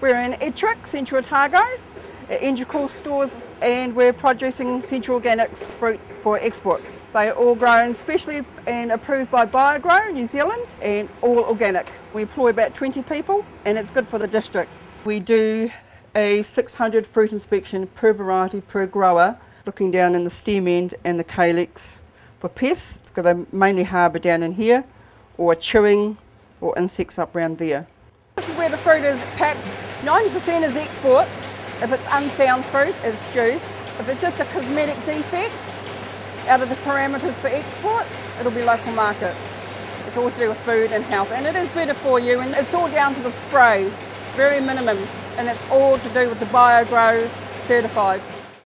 We're in Ettrick, Central Otago, uh, at Ingecool stores, and we're producing Central Organics fruit for export. They are all grown specially and approved by BioGro New Zealand and all organic. We employ about 20 people and it's good for the district. We do a 600 fruit inspection per variety per grower, looking down in the stem end and the calyx for pests, because they mainly harbour down in here, or chewing or insects up around there. Is where the fruit is packed. 90% is export. If it's unsound fruit, it's juice. If it's just a cosmetic defect, out of the parameters for export, it'll be local market. It's all to do with food and health, and it is better for you, and it's all down to the spray, very minimum, and it's all to do with the BioGro certified.